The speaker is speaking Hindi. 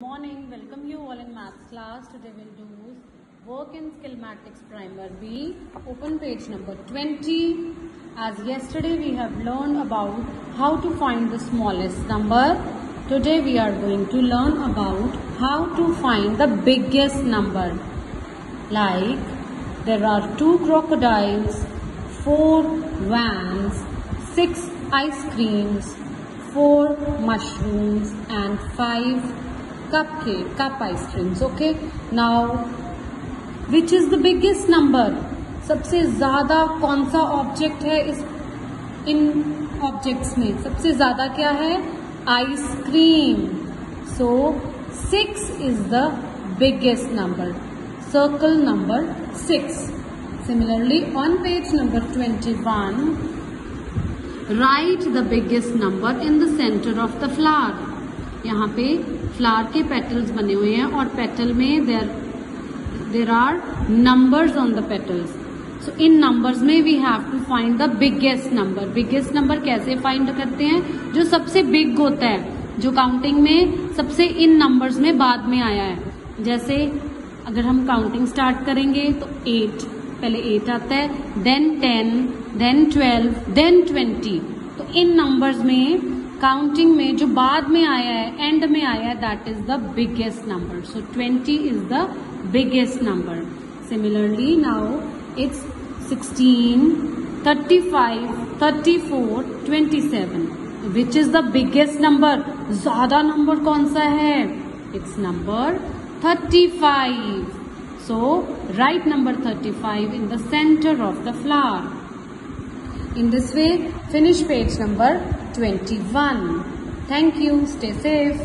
morning. Welcome you all in maths class. Today we'll do work in schematics primer b open page number 20 as yesterday we have learned about how to find the smallest number. Today we are going to learn about how to find the biggest number. Like there are two crocodiles four vans six ice creams four mushrooms and five cupcake, cup ice creams. Okay. Now, which is the biggest number? सबसे ज़्यादा कौन सा ऑब्जेक्ट है इस इन ऑब्जेक्ट्स में सबसे ज़्यादा क्या है ice cream so six is the biggest number number six similarly on page number twenty one right the biggest number in the centre of the flower यहाँ पे फ्लावर के पेटल्स बने हुए हैं और पेटल में there there are numbers on the petals so in numbers में we have to find the biggest number biggest number कैसे फाइंड करते हैं? जो सबसे बिग होता है, जो काउंटिंग में सबसे इन नंबर्स में बाद में आया है. जैसे, अगर हम काउंटिंग स्टार्ट करेंगे तो एट पहले एट आता है then ten then twelve then twenty तो इन नंबर्स में काउंटिंग में, जो बाद में आया है एंड में आया है that is the biggest number so twenty is the biggest number similarly now it's sixteen thirty five thirty four twenty seven which is the biggest number ज़्यादा नंबर कौन सा है? It's number thirty five so right number thirty five in the centre of the flower In this way, finish page number 21. Thank you. Stay safe.